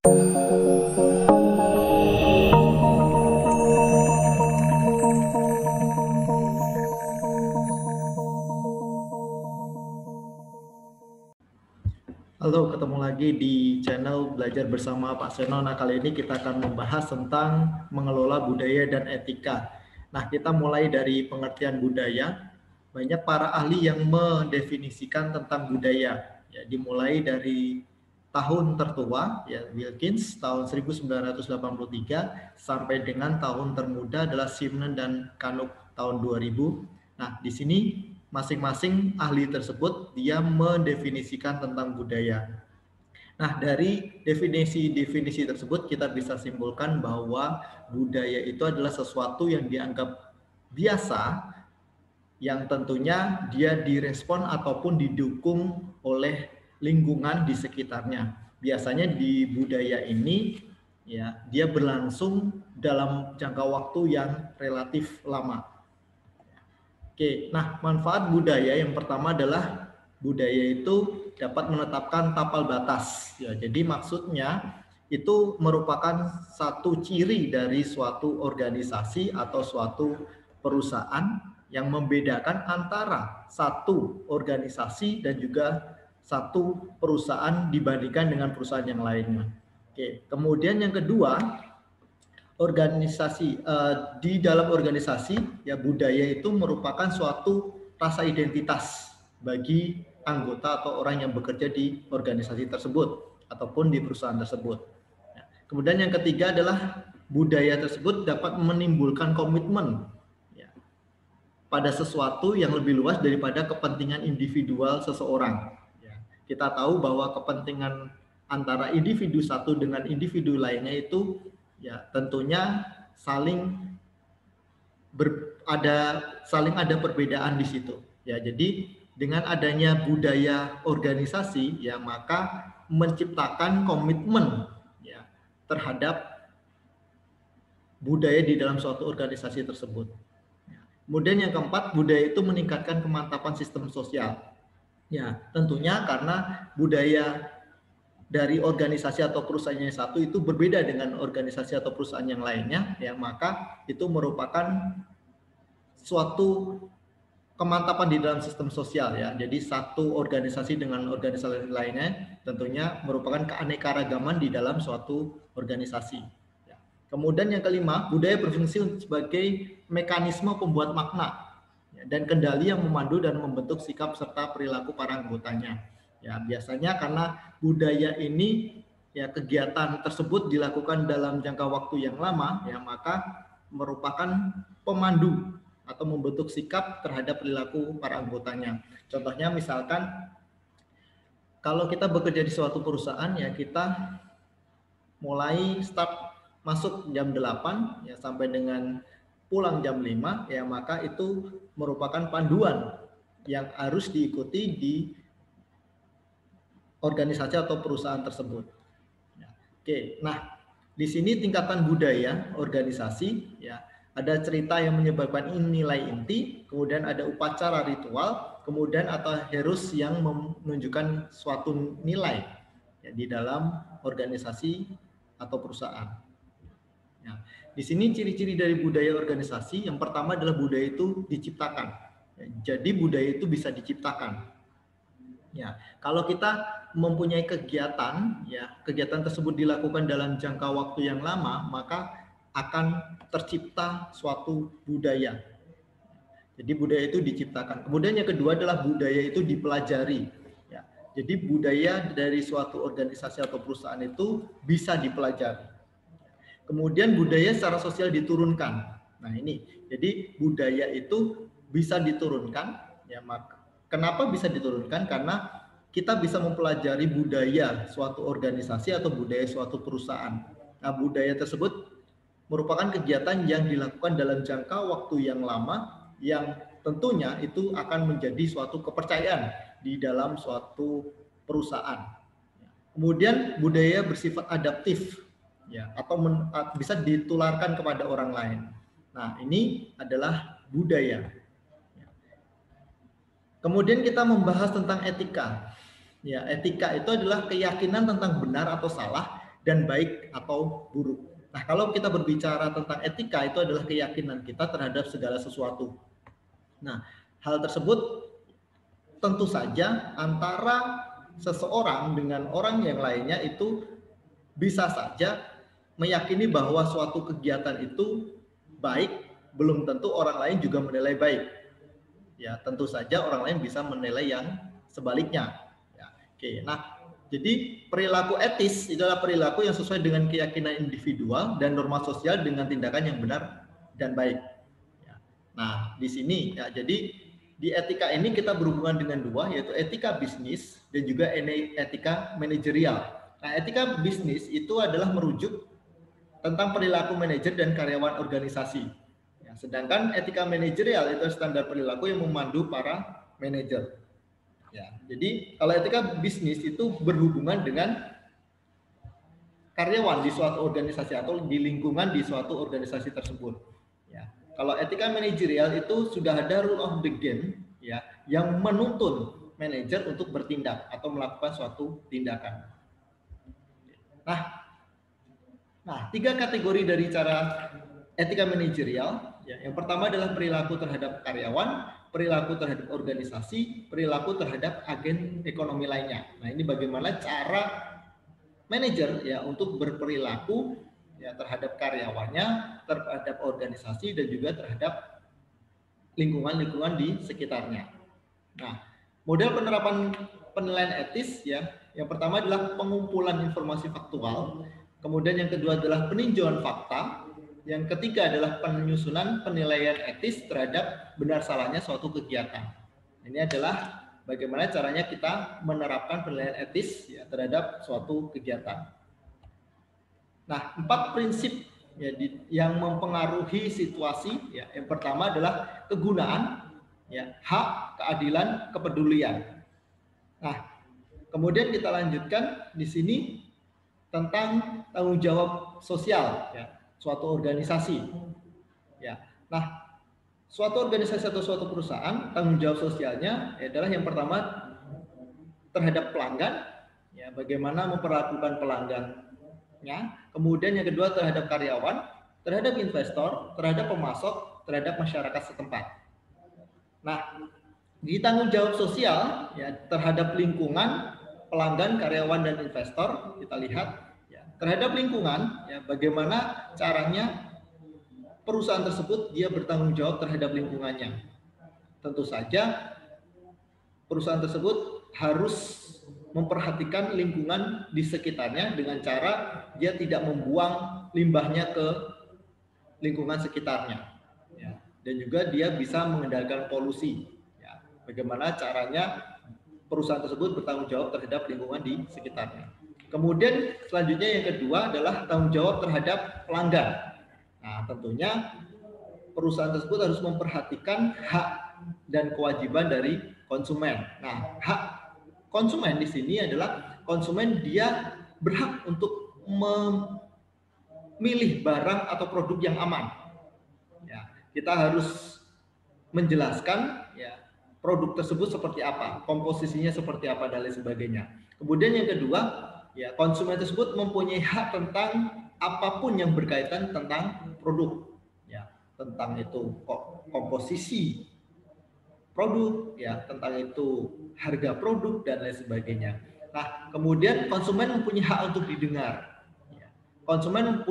Halo, ketemu lagi di channel Belajar Bersama Pak Seno. Nah, kali ini kita akan membahas tentang mengelola budaya dan etika. Nah, kita mulai dari pengertian budaya. Banyak para ahli yang mendefinisikan tentang budaya. Ya, dimulai dari tahun tertua, ya Wilkins tahun 1983 sampai dengan tahun termuda adalah Simon dan Kanuk tahun 2000. Nah, di sini masing-masing ahli tersebut dia mendefinisikan tentang budaya. Nah, dari definisi-definisi tersebut kita bisa simpulkan bahwa budaya itu adalah sesuatu yang dianggap biasa yang tentunya dia direspon ataupun didukung oleh lingkungan di sekitarnya. Biasanya di budaya ini ya, dia berlangsung dalam jangka waktu yang relatif lama Oke, nah manfaat budaya yang pertama adalah budaya itu dapat menetapkan tapal batas. Ya, jadi maksudnya itu merupakan satu ciri dari suatu organisasi atau suatu perusahaan yang membedakan antara satu organisasi dan juga satu perusahaan dibandingkan dengan perusahaan yang lainnya. Oke, kemudian yang kedua organisasi uh, di dalam organisasi ya budaya itu merupakan suatu rasa identitas bagi anggota atau orang yang bekerja di organisasi tersebut ataupun di perusahaan tersebut. Ya. Kemudian yang ketiga adalah budaya tersebut dapat menimbulkan komitmen ya, pada sesuatu yang lebih luas daripada kepentingan individual seseorang. Kita tahu bahwa kepentingan antara individu satu dengan individu lainnya itu ya tentunya saling ber, ada saling ada perbedaan di situ ya jadi dengan adanya budaya organisasi ya maka menciptakan komitmen ya terhadap budaya di dalam suatu organisasi tersebut. Kemudian yang keempat, budaya itu meningkatkan kemantapan sistem sosial. Ya, tentunya karena budaya dari organisasi atau perusahaan yang satu itu berbeda dengan organisasi atau perusahaan yang lainnya, ya maka itu merupakan suatu kemantapan di dalam sistem sosial ya. Jadi satu organisasi dengan organisasi lainnya tentunya merupakan keanekaragaman di dalam suatu organisasi. Ya. Kemudian yang kelima, budaya berfungsi sebagai mekanisme pembuat makna dan kendali yang memandu dan membentuk sikap serta perilaku para anggotanya. Ya, biasanya karena budaya ini ya kegiatan tersebut dilakukan dalam jangka waktu yang lama ya maka merupakan pemandu atau membentuk sikap terhadap perilaku para anggotanya. Contohnya misalkan kalau kita bekerja di suatu perusahaan ya kita mulai start masuk jam 8 ya sampai dengan pulang jam 5 ya maka itu merupakan panduan yang harus diikuti di organisasi atau perusahaan tersebut. Ya. Oke, nah di sini tingkatan budaya organisasi ya ada cerita yang menyebabkan nilai inti, kemudian ada upacara ritual, kemudian atau harus yang menunjukkan suatu nilai ya, di dalam organisasi atau perusahaan. Di sini ciri-ciri dari budaya organisasi yang pertama adalah budaya itu diciptakan. Ya, jadi budaya itu bisa diciptakan. Ya, kalau kita mempunyai kegiatan, ya kegiatan tersebut dilakukan dalam jangka waktu yang lama, maka akan tercipta suatu budaya. Jadi budaya itu diciptakan. Kemudian yang kedua adalah budaya itu dipelajari. Ya, jadi budaya dari suatu organisasi atau perusahaan itu bisa dipelajari. Kemudian budaya secara sosial diturunkan. Nah ini, jadi budaya itu bisa diturunkan, ya maka Kenapa bisa diturunkan? Karena kita bisa mempelajari budaya suatu organisasi atau budaya suatu perusahaan. Nah, budaya tersebut merupakan kegiatan yang dilakukan dalam jangka waktu yang lama yang tentunya itu akan menjadi suatu kepercayaan di dalam suatu perusahaan. Kemudian budaya bersifat adaptif ya atau men, bisa ditularkan kepada orang lain. Nah, ini adalah budaya. Kemudian kita membahas tentang etika. Ya, etika itu adalah keyakinan tentang benar atau salah dan baik atau buruk. Nah, kalau kita berbicara tentang etika itu adalah keyakinan kita terhadap segala sesuatu. Nah, hal tersebut tentu saja antara seseorang dengan orang yang lainnya itu bisa saja meyakini bahwa suatu kegiatan itu baik, belum tentu orang lain juga menilai baik. Ya, tentu saja orang lain bisa menilai yang sebaliknya. Ya, oke. Nah, jadi perilaku etis adalah perilaku yang sesuai dengan keyakinan individual dan norma sosial dengan tindakan yang benar dan baik. Ya. Nah, di sini ya jadi di etika ini kita berhubungan dengan dua yaitu etika bisnis dan juga etika manajerial. Nah, etika bisnis itu adalah merujuk tentang perilaku manajer dan karyawan organisasi. Ya, sedangkan etika manajerial itu standar perilaku yang memandu para manajer. Ya, jadi kalau etika bisnis itu berhubungan dengan karyawan di suatu organisasi atau di lingkungan di suatu organisasi tersebut. Ya. Kalau etika manajerial itu sudah ada rule of the game ya yang menuntun manajer untuk bertindak atau melakukan suatu tindakan. Nah, nah tiga kategori dari cara etika manajerial. Ya, yang pertama adalah perilaku terhadap karyawan, perilaku terhadap organisasi, perilaku terhadap agen ekonomi lainnya. Nah, ini bagaimana cara manajer ya untuk berperilaku ya terhadap karyawannya, terhadap organisasi dan juga terhadap lingkungan-lingkungan di sekitarnya. Nah, model penerapan penilaian etis ya, yang pertama adalah pengumpulan informasi faktual, kemudian yang kedua adalah peninjauan fakta, yang ketiga adalah penyusunan penilaian etis terhadap benar salahnya suatu kegiatan. Ini adalah bagaimana caranya kita menerapkan penilaian etis ya, terhadap suatu kegiatan. Nah, empat prinsip ya, di, yang mempengaruhi situasi. Ya, yang pertama adalah kegunaan, ya, hak, keadilan, kepedulian. Nah, kemudian kita lanjutkan di sini tentang tanggung jawab sosial. Ya suatu organisasi. Ya. Nah, suatu organisasi atau suatu perusahaan tanggung jawab sosialnya adalah yang pertama terhadap pelanggan, ya bagaimana memperlakukan pelanggannya. Kemudian yang kedua terhadap karyawan, terhadap investor, terhadap pemasok, terhadap masyarakat setempat. Nah, di tanggung jawab sosial ya terhadap lingkungan, pelanggan, karyawan dan investor kita lihat terhadap lingkungan, ya, bagaimana caranya perusahaan tersebut dia bertanggung jawab terhadap lingkungannya. Tentu saja perusahaan tersebut harus memperhatikan lingkungan di sekitarnya dengan cara dia tidak membuang limbahnya ke lingkungan sekitarnya. Ya. Dan juga dia bisa mengendalikan polusi. Ya. Bagaimana caranya perusahaan tersebut bertanggung jawab terhadap lingkungan di sekitarnya. Kemudian selanjutnya yang kedua adalah tanggung jawab terhadap pelanggan. Nah, tentunya perusahaan tersebut harus memperhatikan hak dan kewajiban dari konsumen. Nah, hak konsumen di sini adalah konsumen dia berhak untuk memilih barang atau produk yang aman. Ya, kita harus menjelaskan produk tersebut seperti apa, komposisinya seperti apa dan lain sebagainya. Kemudian yang kedua ya konsumen tersebut mempunyai hak tentang apa pun yang berkaitan tentang produk ya tentang itu komposisi produk ya tentang itu harga produk dan lain sebagainya nah kemudian konsumen mempunyai hak untuk didengar ya. konsumen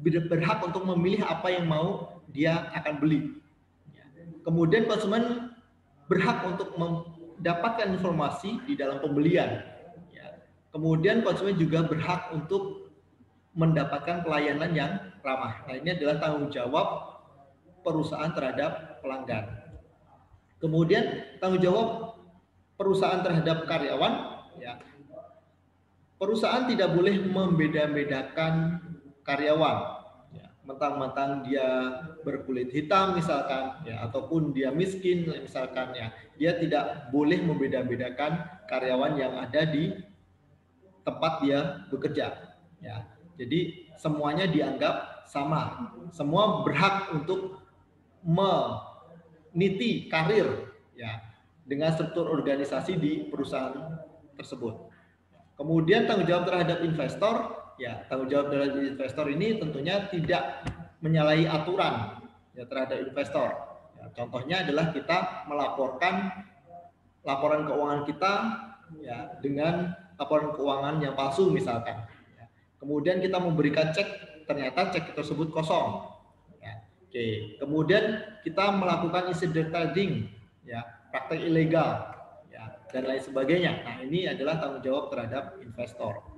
berhak untuk memilih apa yang mau dia akan beli ya. kemudian konsumen berhak untuk mendapatkan informasi di dalam pembelian Kemudian konsumen juga berhak untuk mendapatkan pelayanan yang ramah. Nah, ini adalah tanggung jawab perusahaan terhadap pelanggan. Kemudian tanggung jawab perusahaan terhadap karyawan, ya. Perusahaan tidak boleh membeda-bedakan karyawan. Mentang-mentang dia berkulit hitam misalkan, ya, ataupun dia miskin misalkan, ya, dia tidak boleh membeda-bedakan karyawan yang ada di tempat dia bekerja. Ya, jadi semuanya dianggap sama. Semua berhak untuk meniti karir ya dengan struktur organisasi di perusahaan tersebut. Kemudian tanggung jawab terhadap investor ya tanggung jawab dari investor ini tentunya tidak menyalahi aturan ya terhadap investor. Ya, contohnya adalah kita melaporkan laporan keuangan kita ya dengan laporan keuangan yang palsu misalkan. Ya. Kemudian kita memberikan cek ternyata cek tersebut kosong. Ya. Oke, kemudian kita melakukan insider trading ya praktek ilegal ya dan lain sebagainya. Nah, ini adalah tanggung jawab terhadap investor.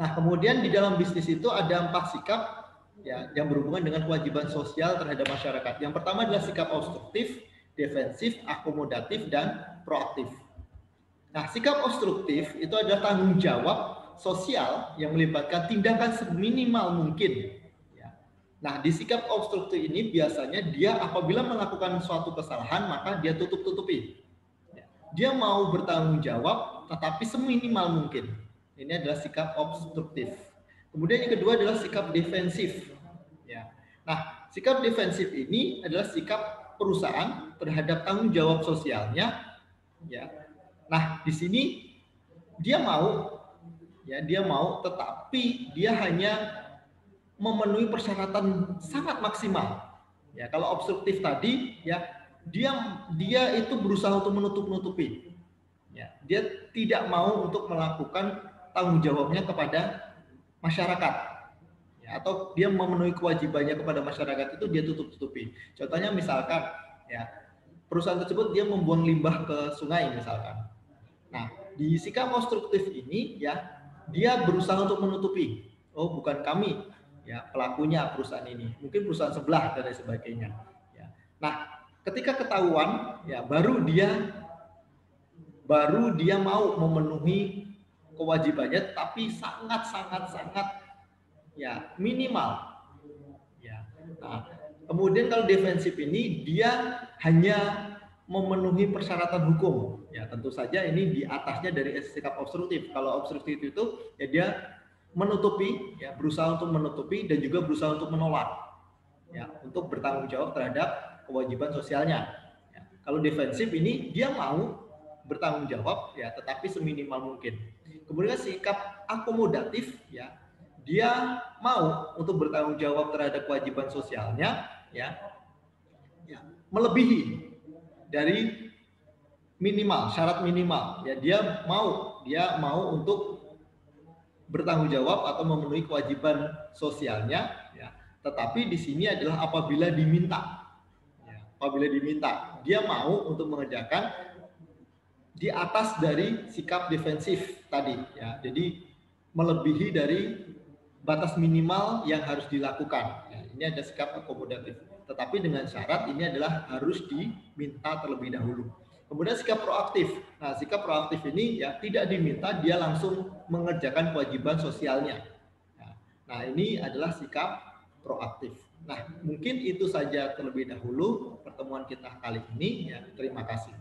Nah, kemudian di dalam bisnis itu ada empat sikap ya yang berhubungan dengan kewajiban sosial terhadap masyarakat. Yang pertama adalah sikap obstruktif, defensif, akomodatif, dan proaktif. Nah, sikap obstruktif itu adalah tanggung jawab sosial yang melibatkan tindakan seminimal mungkin. Ya. Nah, di sikap obstruktif ini biasanya dia apabila melakukan suatu kesalahan maka dia tutup-tutupi. Ya. Dia mau bertanggung jawab tetapi seminimal mungkin. Ini adalah sikap obstruktif. Kemudian yang kedua adalah sikap defensif. Ya. Nah, sikap defensif ini adalah sikap perusahaan terhadap tanggung jawab sosialnya. Ya. Nah, di sini dia mau, ya dia mau, tetapi dia hanya memenuhi persyaratan sangat maksimal. Ya, kalau obstruktif tadi, ya dia dia itu berusaha untuk menutup-nutupi. Ya, dia tidak mau untuk melakukan tanggung jawabnya kepada masyarakat ya, atau dia memenuhi kewajibannya kepada masyarakat itu dia tutup-tutupi. Contohnya misalkan ya perusahaan tersebut dia membuang limbah ke sungai misalkan. Nah, di sikap konstruktif ini ya dia berusaha untuk menutupi. Oh, bukan kami ya pelakunya perusahaan ini. Mungkin perusahaan sebelah dan lain sebagainya. Ya. Nah, ketika ketahuan ya baru dia baru dia mau memenuhi kewajibannya tapi sangat sangat sangat ya minimal. Ya. Nah kemudian kalau defensif ini dia hanya memenuhi persyaratan hukum. Ya tentu saja ini di atasnya dari sikap obstruktif. Kalau obstruktif itu ya dia menutupi ya berusaha untuk menutupi dan juga berusaha untuk menolak ya untuk bertanggung jawab terhadap kewajiban sosialnya. Ya. kalau defensif ini dia mau bertanggung jawab ya tetapi seminimal mungkin Kemudian sikap akomodatif ya, dia mau untuk bertanggung jawab terhadap kewajiban sosialnya ya, ya melebihi dari minimal syarat minimal. Ya dia mau dia mau untuk bertanggung jawab atau memenuhi kewajiban sosialnya ya. Tetapi di sini adalah apabila diminta ya, apabila diminta. Dia mau untuk mengerjakan di atas dari sikap defensif tadi ya. Jadi melebihi dari batas minimal yang harus dilakukan. Ya, ini ada sikap akomodatif. Tetapi dengan syarat ini adalah harus diminta terlebih dahulu. Kemudian sikap proaktif. Nah, sikap proaktif ini ya tidak diminta, dia langsung mengerjakan kewajiban sosialnya. Ya. Nah, ini adalah sikap proaktif. Nah, mungkin itu saja terlebih dahulu pertemuan kita kali ini. Ya, terima kasih.